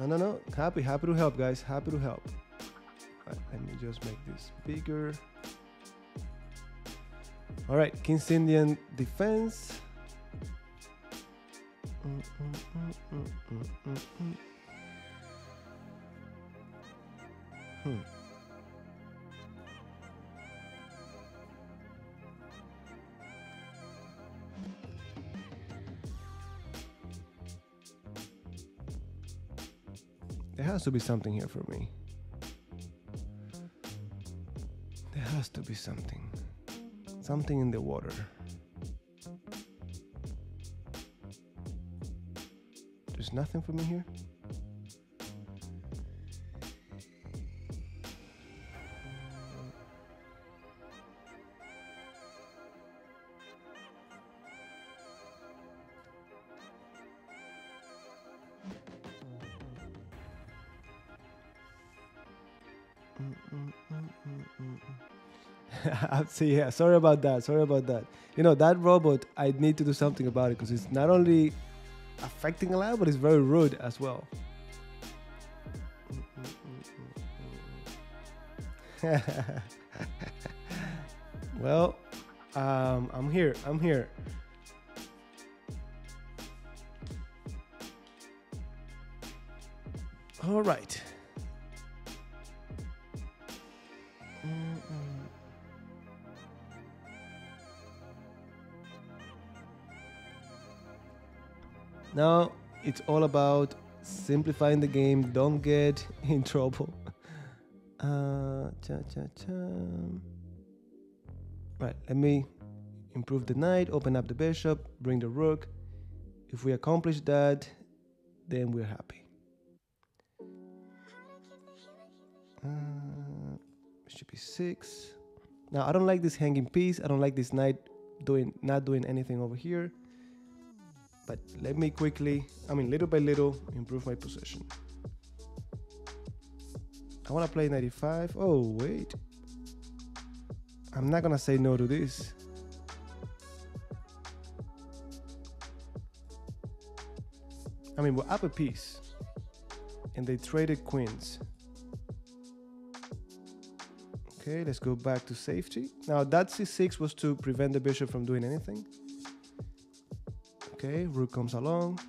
No, no, no. Happy, happy to help, guys. Happy to help. Let me just make this bigger. All right, King's Indian defense. Mm, mm, mm, mm, mm, mm, mm. Hmm. There has to be something here for me. There has to be something. Something in the water. There's nothing for me here? Mm, mm, mm, See, yeah, sorry about that. Sorry about that. You know, that robot, I need to do something about it because it's not only affecting a lot, but it's very rude as well. well, um, I'm here. I'm here. All right. Now it's all about simplifying the game. Don't get in trouble. Uh, cha, cha, cha. Right, let me improve the knight, open up the bishop, bring the rook. If we accomplish that, then we're happy. Uh, should be six. Now I don't like this hanging piece. I don't like this knight doing not doing anything over here. But let me quickly, I mean little by little, improve my position. I want to play 95. Oh wait, I'm not gonna say no to this. I mean we're up a piece, and they traded queens. Okay, let's go back to safety. Now that c6 was to prevent the bishop from doing anything. Okay, rook comes along.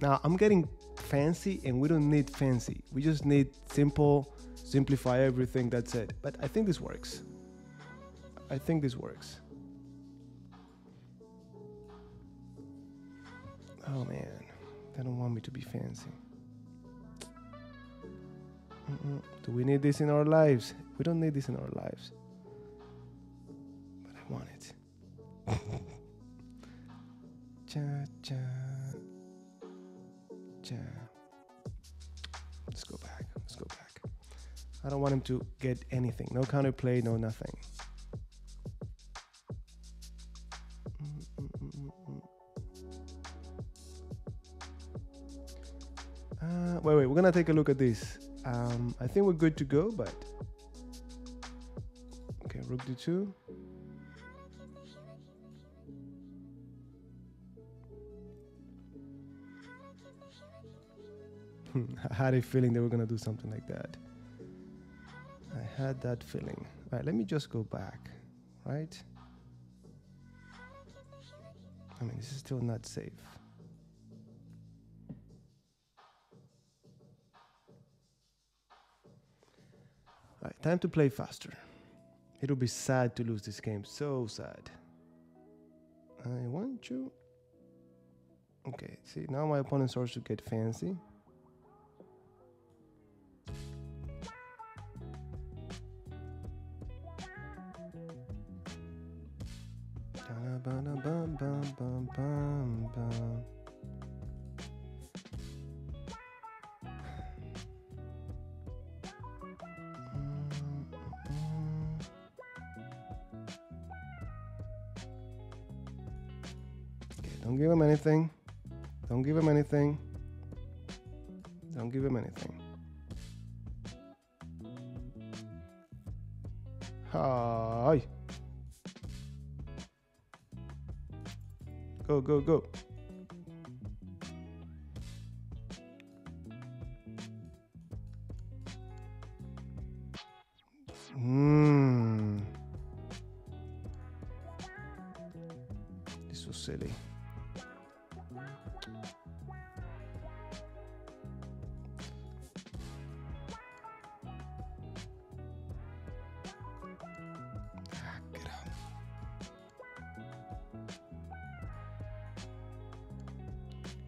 Now I'm getting fancy and we don't need fancy. We just need simple, simplify everything, that's it. But I think this works. I think this works. Oh man, they don't want me to be fancy. Mm-mm. Do we need this in our lives? We don't need this in our lives. But I want it. cha cha. Cha. Let's go back. Let's go back. I don't want him to get anything. No counterplay, no nothing. Uh, wait, wait. We're gonna take a look at this. Um, I think we're good to go, but okay. Rook d2. I had a feeling they were gonna do something like that. I had that feeling. All right, let me just go back, right? I mean, this is still not safe. All right, time to play faster. It'll be sad to lose this game. So sad. I want you. Okay, see, now my opponent starts to get fancy. Don't give him anything. Don't give him anything. Don't give him anything. Hi. Go, go, go. Hmm. This was silly.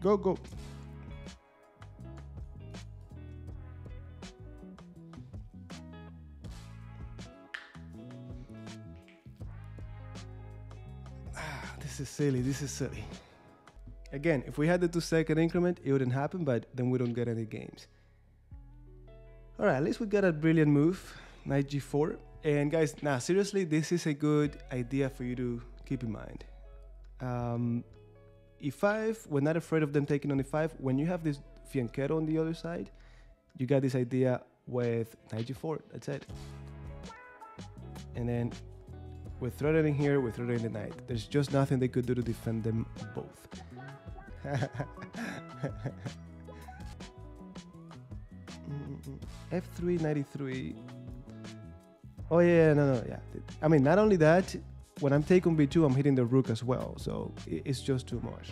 Go, go. Ah, this is silly. This is silly. Again, if we had the two second increment, it wouldn't happen, but then we don't get any games. All right, at least we got a brilliant move, knight g4. And guys, now seriously, this is a good idea for you to keep in mind. Um, e5, we're not afraid of them taking on e5. When you have this fianchetto on the other side, you got this idea with knight g4. That's it. And then we're threatening here, we're threatening the knight. There's just nothing they could do to defend them both. F3 93. Oh yeah, no, no, yeah. I mean, not only that, when I'm taking b2, I'm hitting the rook as well. So it's just too much.